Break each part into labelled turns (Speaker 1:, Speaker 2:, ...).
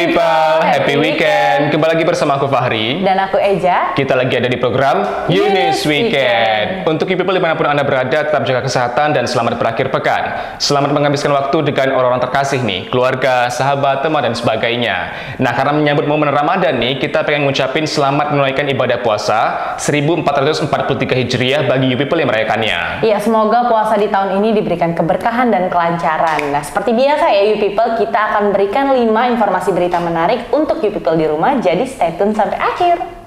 Speaker 1: People, happy weekend. Kembali lagi bersama aku Fahri.
Speaker 2: Dan aku Eja.
Speaker 1: Kita lagi ada di program Yunis Weekend. Untuk you people di mana pun Anda berada, tetap jaga kesehatan dan selamat berakhir pekan. Selamat menghabiskan waktu dengan orang-orang terkasih nih, keluarga, sahabat, teman, dan sebagainya. Nah, karena menyambut momen Ramadan nih, kita pengen ngucapin selamat menunaikan ibadah puasa 1443 Hijriah bagi you people yang merayakannya.
Speaker 2: Iya, semoga puasa di tahun ini diberikan keberkahan dan kelancaran. Nah, seperti biasa ya you people, kita akan berikan 5 informasi berita menarik untuk you people di rumah, jadi stay tune sampai akhir.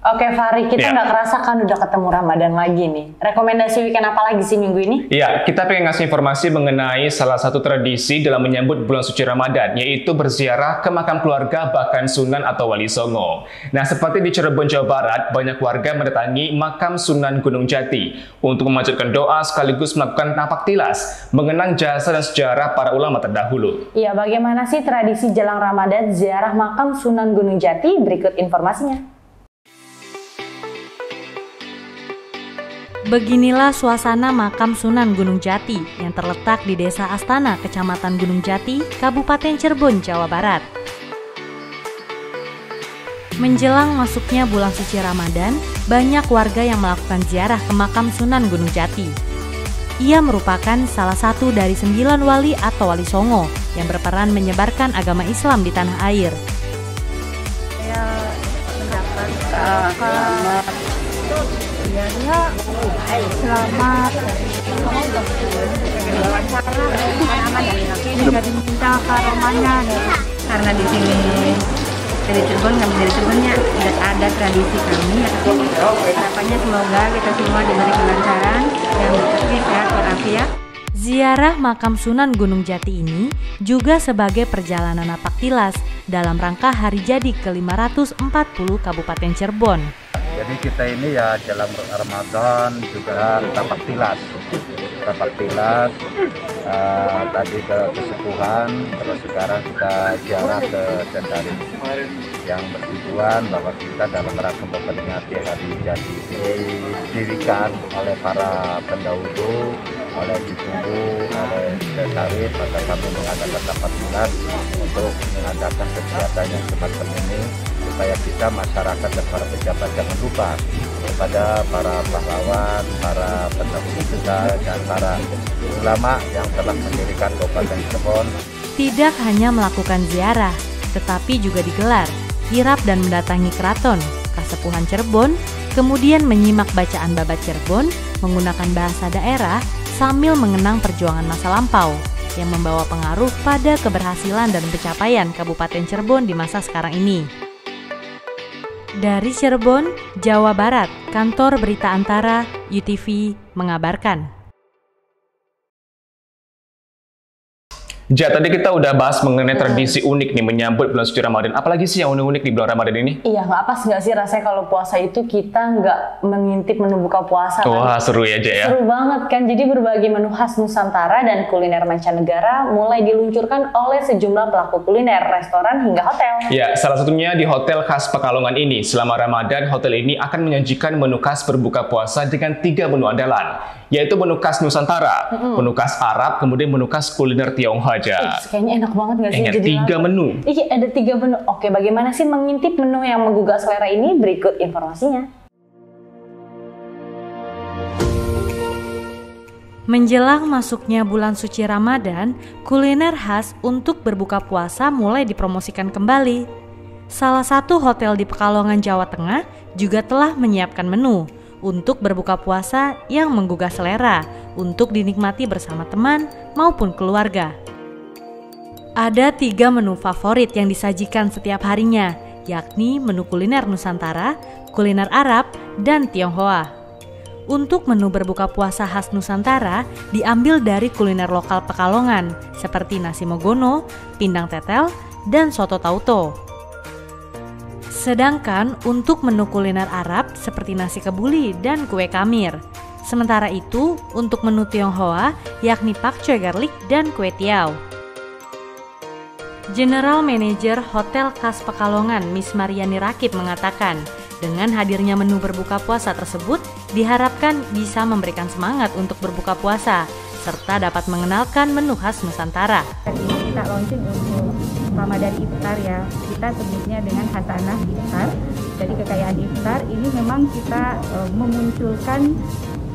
Speaker 2: Oke Fari, kita
Speaker 1: Ya.
Speaker 2: nggak kerasa kan udah ketemu Ramadan lagi nih. Rekomendasi weekend apa lagi sih minggu ini?
Speaker 1: Iya, kita pengen ngasih informasi mengenai salah satu tradisi dalam menyambut bulan suci Ramadan, yaitu berziarah ke makam keluarga bahkan Sunan atau Wali Songo. Nah, seperti di Cirebon, Jawa Barat, banyak warga mendatangi makam Sunan Gunung Jati untuk memanjatkan doa sekaligus melakukan napak tilas, mengenang jasa dan sejarah para ulama terdahulu.
Speaker 2: Iya, bagaimana sih tradisi jelang Ramadan ziarah makam Sunan Gunung Jati? Berikut informasinya.
Speaker 3: Beginilah suasana makam Sunan Gunung Jati yang terletak di Desa Astana, Kecamatan Gunung Jati, Kabupaten Cirebon, Jawa Barat. Menjelang masuknya bulan suci Ramadan, banyak warga yang melakukan ziarah ke makam Sunan Gunung Jati. Ia merupakan salah satu dari sembilan wali atau wali songo yang berperan menyebarkan agama Islam di tanah air.
Speaker 4: saya mendapat selamat ya selamat. Wawancara aman juga diminta karomanya karena di sini dari Cirebon kami dari Cirebonnya. Tidak ada tradisi kami. Ya harapannya semoga kita semua diberi kelancaran yang rezeki sehat walafiat
Speaker 3: Ziarah makam Sunan Gunung Jati ini juga sebagai perjalanan napak tilas dalam rangka hari jadi ke-540 Kabupaten Cirebon.
Speaker 5: Jadi kita ini ya dalam Ramadan juga tapak tilas, tapak tilas eh, tadi ke kesepuhan, terus sekarang kita ziarah ke Dendari yang bertujuan bahwa kita dalam rangka memperingati hari jadi didirikan oleh para pendahulu, oleh ditunggu oleh Dendari, maka kami mengadakan tapak tilas untuk mengadakan kegiatan yang semacam ini supaya kita masyarakat dan para pejabat jangan lupa kepada para pahlawan, para pendahulu kita dan para ulama yang telah mendirikan Kabupaten Cirebon
Speaker 3: Tidak hanya melakukan ziarah, tetapi juga digelar, kirap dan mendatangi keraton, Kasepuhan Cirebon, kemudian menyimak bacaan babat Cirebon menggunakan bahasa daerah sambil mengenang perjuangan masa lampau yang membawa pengaruh pada keberhasilan dan pencapaian Kabupaten Cirebon di masa sekarang ini. Dari Cirebon, Jawa Barat, Kantor Berita Antara, UTV, mengabarkan.
Speaker 1: Ja, tadi kita udah bahas mengenai tradisi unik nih menyambut bulan suci Ramadan. Apalagi sih yang unik-unik di bulan Ramadan ini?
Speaker 2: Iya, nggak pas nggak sih rasanya kalau puasa itu kita nggak mengintip menu buka puasa kan?
Speaker 1: Wah, seru ya, Ja ya.
Speaker 2: Seru banget kan, jadi berbagai menu khas Nusantara dan kuliner mancanegara mulai diluncurkan oleh sejumlah pelaku kuliner, restoran hingga hotel.
Speaker 1: Ya, salah satunya di Hotel Khas Pekalongan ini. Selama Ramadan, hotel ini akan menyajikan menu khas berbuka puasa dengan tiga menu andalan, yaitu menu khas Nusantara, menu khas Arab, kemudian menu khas kuliner Tionghoa aja.
Speaker 2: Ih, kayaknya enak banget nggak sih?
Speaker 1: Ingat,
Speaker 2: jadi
Speaker 1: tiga
Speaker 2: lapar.
Speaker 1: menu.
Speaker 2: Iya, ada tiga menu. Oke, bagaimana sih mengintip menu yang menggugah selera ini? Berikut informasinya.
Speaker 3: Menjelang masuknya bulan suci Ramadan, kuliner khas untuk berbuka puasa mulai dipromosikan kembali. Salah satu hotel di Pekalongan, Jawa Tengah juga telah menyiapkan menu untuk berbuka puasa yang menggugah selera untuk dinikmati bersama teman maupun keluarga. Ada tiga menu favorit yang disajikan setiap harinya, yakni menu kuliner Nusantara, kuliner Arab, dan Tionghoa. Untuk menu berbuka puasa khas Nusantara diambil dari kuliner lokal Pekalongan seperti nasi mogono, pindang tetel, dan soto tauto. Sedangkan untuk menu kuliner Arab seperti nasi kebuli dan kue kamir. Sementara itu, untuk menu Tionghoa yakni pakcoy garlic dan kue tiao. General Manager Hotel Khas Pekalongan Miss Mariani Rakib mengatakan, Dengan hadirnya menu berbuka puasa tersebut, diharapkan bisa memberikan semangat untuk berbuka puasa, serta dapat mengenalkan menu khas Nusantara.
Speaker 4: Ini kita launching untuk Ramadan Iftar ya. Kita sebutnya dengan Hasanah Iftar. Jadi kekayaan iftar ini memang kita uh, memunculkan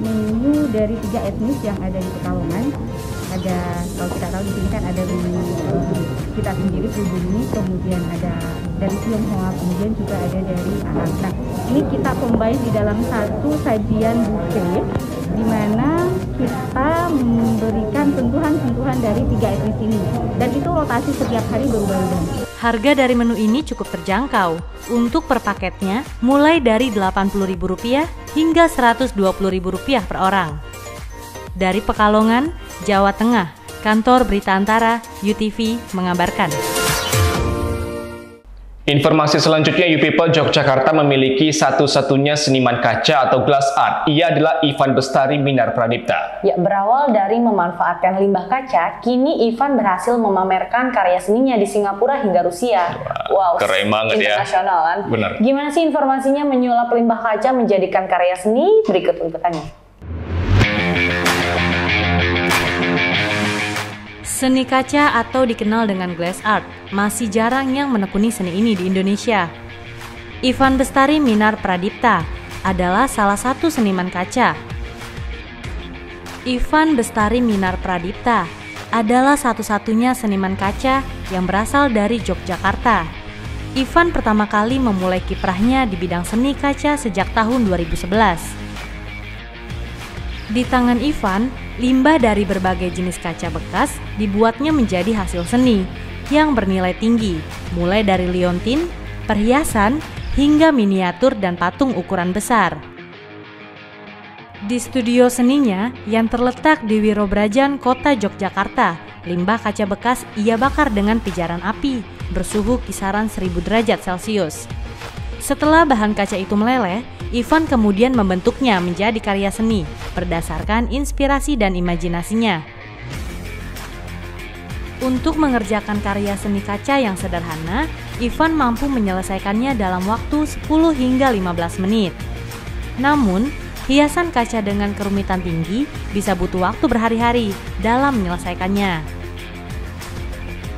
Speaker 4: menu dari tiga etnis yang ada di Pekalongan. Ada kalau kita tahu di sini kan ada menu uh, kita sendiri pribumi, kemudian ada dari Tionghoa, kemudian juga ada dari Arab. Nah, ini kita combine di dalam satu sajian buffet di mana kita memberikan sentuhan-sentuhan dari tiga etnis ini dan itu rotasi setiap hari berubah-ubah.
Speaker 3: Harga dari menu ini cukup terjangkau. Untuk per paketnya mulai dari Rp80.000 hingga Rp120.000 per orang. Dari Pekalongan, Jawa Tengah, Kantor Berita Antara, UTV mengabarkan.
Speaker 1: Informasi selanjutnya, People Yogyakarta memiliki satu-satunya seniman kaca atau glass art. Ia adalah Ivan Bestari Minar Pradipta.
Speaker 2: Ya, berawal dari memanfaatkan limbah kaca, kini Ivan berhasil memamerkan karya seninya di Singapura hingga Rusia.
Speaker 1: Wow, keren banget
Speaker 2: ya. Internasional kan?
Speaker 1: Bener.
Speaker 2: Gimana sih informasinya menyulap limbah kaca menjadikan karya seni? Berikut liputannya.
Speaker 3: Seni kaca atau dikenal dengan glass art masih jarang yang menekuni seni ini di Indonesia. Ivan Bestari Minar Pradipta adalah salah satu seniman kaca. Ivan Bestari Minar Pradipta adalah satu-satunya seniman kaca yang berasal dari Yogyakarta. Ivan pertama kali memulai kiprahnya di bidang seni kaca sejak tahun 2011. Di tangan Ivan, limbah dari berbagai jenis kaca bekas dibuatnya menjadi hasil seni yang bernilai tinggi, mulai dari liontin, perhiasan, hingga miniatur dan patung ukuran besar. Di studio seninya yang terletak di Wirobrajan, Kota Yogyakarta, limbah kaca bekas ia bakar dengan pijaran api bersuhu kisaran 1000 derajat Celcius. Setelah bahan kaca itu meleleh, Ivan kemudian membentuknya menjadi karya seni berdasarkan inspirasi dan imajinasinya. Untuk mengerjakan karya seni kaca yang sederhana, Ivan mampu menyelesaikannya dalam waktu 10 hingga 15 menit. Namun, hiasan kaca dengan kerumitan tinggi bisa butuh waktu berhari-hari dalam menyelesaikannya.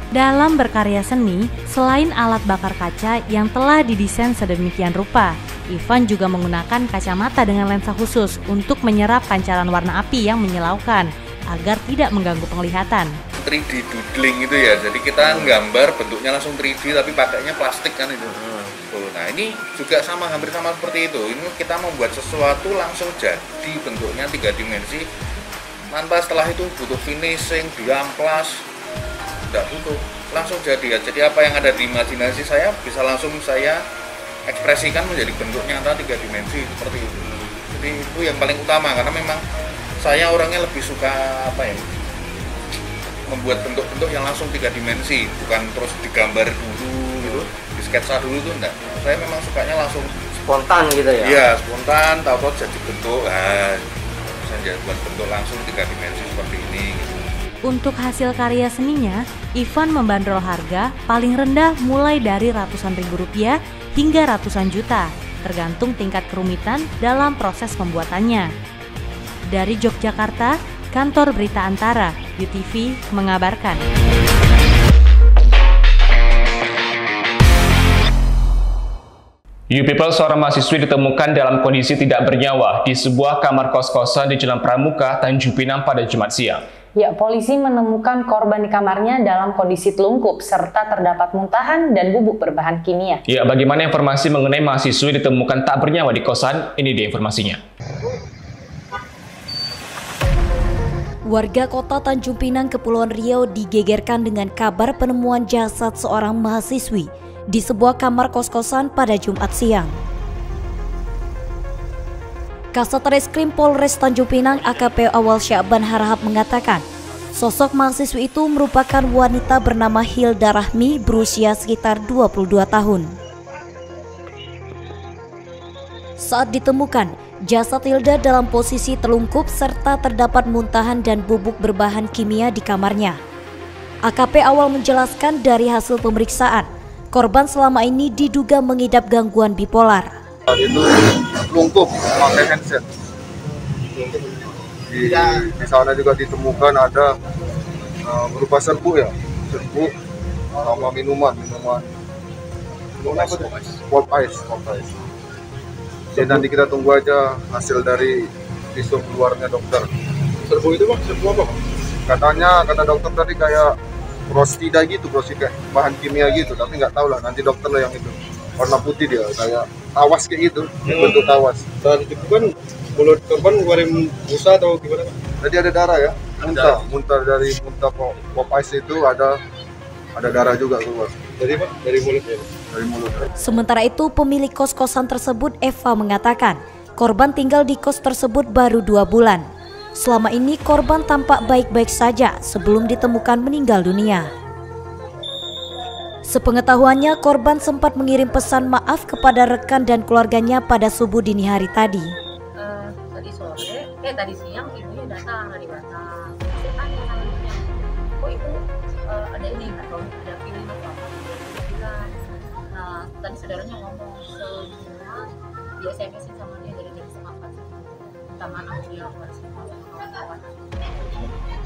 Speaker 3: Dalam berkarya seni, selain alat bakar kaca yang telah didesain sedemikian rupa, Ivan juga menggunakan kacamata dengan lensa khusus untuk menyerap pancaran warna api yang menyilaukan agar tidak mengganggu penglihatan.
Speaker 6: 3D doodling itu ya, jadi kita nggambar bentuknya langsung 3D tapi pakainya plastik kan itu. Nah ini juga sama hampir sama seperti itu. Ini kita membuat sesuatu langsung jadi bentuknya tiga dimensi. Tanpa setelah itu butuh finishing, diamplas, tidak butuh langsung jadi ya. Jadi apa yang ada di imajinasi saya bisa langsung saya ekspresikan menjadi bentuk nyata tiga dimensi seperti itu. Jadi itu yang paling utama karena memang saya orangnya lebih suka apa ya membuat bentuk-bentuk yang langsung tiga dimensi bukan terus digambar dulu gitu di sketsa dulu tuh enggak. Saya memang sukanya langsung
Speaker 7: spontan gitu ya?
Speaker 6: Iya spontan tahu-tahu jadi bentuk nah, saya buat bentuk langsung tiga dimensi seperti ini gitu.
Speaker 3: Untuk hasil karya seninya, Ivan membandrol harga paling rendah mulai dari ratusan ribu rupiah hingga ratusan juta, tergantung tingkat kerumitan dalam proses pembuatannya. Dari Yogyakarta, Kantor Berita Antara, UTV, mengabarkan.
Speaker 1: You people, seorang mahasiswi ditemukan dalam kondisi tidak bernyawa di sebuah kamar kos-kosan di Jalan Pramuka, Tanjung Pinang pada Jumat siang.
Speaker 2: Ya, polisi menemukan korban di kamarnya dalam kondisi telungkup serta terdapat muntahan dan bubuk berbahan kimia.
Speaker 1: Ya, bagaimana informasi mengenai mahasiswa ditemukan tak bernyawa di kosan? Ini dia informasinya.
Speaker 8: Warga kota Tanjung Pinang, Kepulauan Riau digegerkan dengan kabar penemuan jasad seorang mahasiswi di sebuah kamar kos-kosan pada Jumat siang. Kasat Reskrim Polres Tanjung Pinang AKP Awal Syaban Harahap mengatakan, sosok mahasiswi itu merupakan wanita bernama Hilda Rahmi berusia sekitar 22 tahun. Saat ditemukan, jasad Hilda dalam posisi telungkup serta terdapat muntahan dan bubuk berbahan kimia di kamarnya. AKP awal menjelaskan dari hasil pemeriksaan, korban selama ini diduga mengidap gangguan bipolar.
Speaker 7: Lumpuh memakai handset. Di, di sana juga ditemukan ada uh, berupa serbuk ya, serbuk sama minuman, minuman. Apa tuh? Pop ice, pop ice. Jadi nanti kita tunggu aja hasil dari visum keluarnya dokter. Serbuk itu bang, serbuk apa? Katanya kata dokter tadi kayak prostida gitu, prostida bahan kimia gitu, tapi nggak tahu lah nanti dokter lah yang itu warna putih dia kayak tawas kayak gitu hmm. bentuk tawas
Speaker 9: saat itu kan mulut korban ngeluarin busa atau gimana?
Speaker 7: Tadi ada darah ya? Muntah. muntah dari muntah pop, pop ice itu ada ada darah juga keluar
Speaker 9: dari apa? Dari mulut ya?
Speaker 7: Dari mulut.
Speaker 8: Sementara itu pemilik kos-kosan tersebut Eva mengatakan korban tinggal di kos tersebut baru dua bulan. Selama ini korban tampak baik-baik saja sebelum ditemukan meninggal dunia Sepengetahuannya, korban sempat mengirim pesan maaf kepada rekan dan keluarganya pada subuh dini hari tadi.
Speaker 4: Uh, tadi sore, eh tadi siang ibunya datang dari Batam. oh ibu uh, ada ini atau ada film atau apa? Nah, tadi saudaranya ngomong semua di SMS sama Minta maaf dia.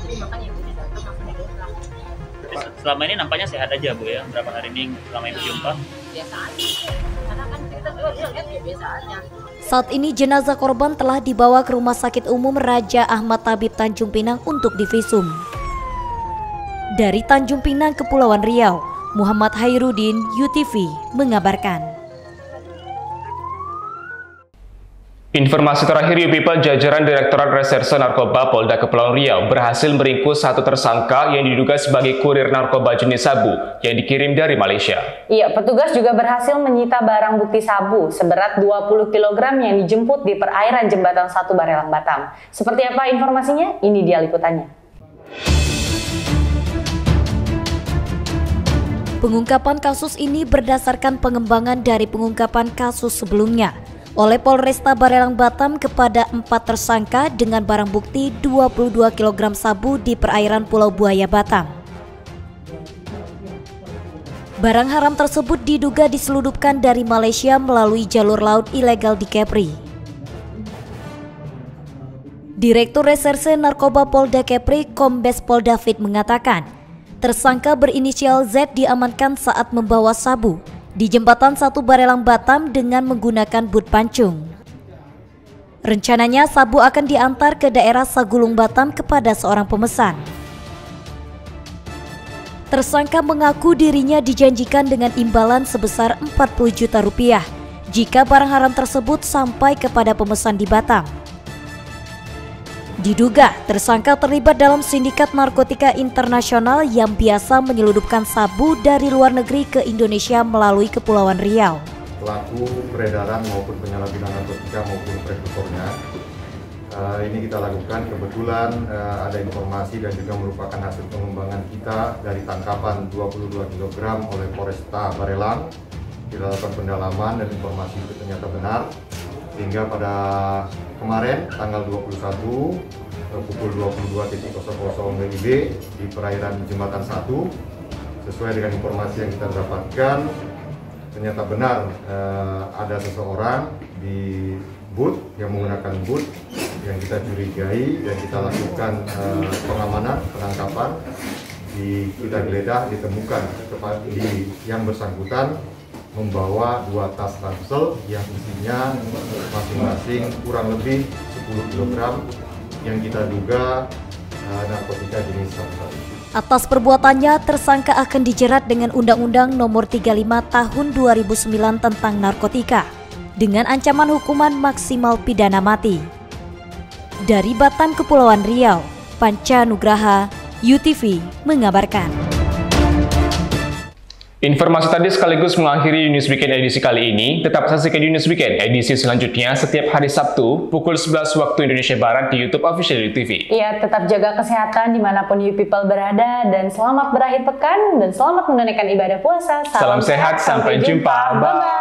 Speaker 4: Jadi makanya datang didoakan
Speaker 10: selama ini nampaknya sehat aja bu ya berapa hari ini selama itu jumpa
Speaker 4: biasa aja karena kan kita lihat ya biasa aja
Speaker 8: saat ini jenazah korban telah dibawa ke Rumah Sakit Umum Raja Ahmad Tabib Tanjung Pinang untuk divisum. Dari Tanjung Pinang, Kepulauan Riau, Muhammad Hairudin, UTV, mengabarkan.
Speaker 1: Informasi terakhir People jajaran Direktorat Reserse Narkoba Polda Kepulauan Riau berhasil meringkus satu tersangka yang diduga sebagai kurir narkoba jenis sabu yang dikirim dari Malaysia.
Speaker 2: Iya, petugas juga berhasil menyita barang bukti sabu seberat 20 kg yang dijemput di perairan jembatan satu Barelang Batam. Seperti apa informasinya? Ini dia liputannya.
Speaker 8: Pengungkapan kasus ini berdasarkan pengembangan dari pengungkapan kasus sebelumnya oleh Polresta Barelang Batam kepada empat tersangka dengan barang bukti 22 kg sabu di perairan Pulau Buaya Batam. Barang haram tersebut diduga diseludupkan dari Malaysia melalui jalur laut ilegal di Kepri. Direktur Reserse Narkoba Polda Kepri, Kombes Pol David mengatakan, tersangka berinisial Z diamankan saat membawa sabu di jembatan satu Barelang Batam dengan menggunakan but pancung. Rencananya sabu akan diantar ke daerah Sagulung Batam kepada seorang pemesan. Tersangka mengaku dirinya dijanjikan dengan imbalan sebesar 40 juta rupiah jika barang haram tersebut sampai kepada pemesan di Batam. Diduga tersangka terlibat dalam sindikat narkotika internasional yang biasa menyeludupkan sabu dari luar negeri ke Indonesia melalui Kepulauan Riau.
Speaker 7: Pelaku peredaran maupun penyalahgunaan narkotika maupun prekursornya uh, ini kita lakukan kebetulan uh, ada informasi dan juga merupakan hasil pengembangan kita dari tangkapan 22 kg oleh Polresta Barelang kita lakukan pendalaman dan informasi itu ternyata benar sehingga pada kemarin tanggal 21 eh, pukul 22.00 WIB di perairan Jembatan 1 sesuai dengan informasi yang kita dapatkan ternyata benar eh, ada seseorang di boot yang menggunakan boot yang kita curigai dan kita lakukan eh, pengamanan penangkapan di kita geledah ditemukan di yang bersangkutan membawa dua tas ransel yang isinya masing-masing kurang lebih 10 kg yang kita duga uh, narkotika jenis sabu
Speaker 8: Atas perbuatannya, tersangka akan dijerat dengan Undang-Undang Nomor 35 Tahun 2009 tentang narkotika dengan ancaman hukuman maksimal pidana mati. Dari Batam Kepulauan Riau, Panca Nugraha, UTV mengabarkan.
Speaker 1: Informasi tadi sekaligus mengakhiri News Weekend edisi kali ini. Tetap saksikan News Weekend edisi selanjutnya setiap hari Sabtu pukul 11 waktu Indonesia Barat di YouTube Official TV.
Speaker 2: Iya, tetap jaga kesehatan di mana pun you people berada dan selamat berakhir pekan dan selamat menunaikan ibadah puasa.
Speaker 1: Salam, Salam sehat, sampai, sampai jumpa. Bye-bye.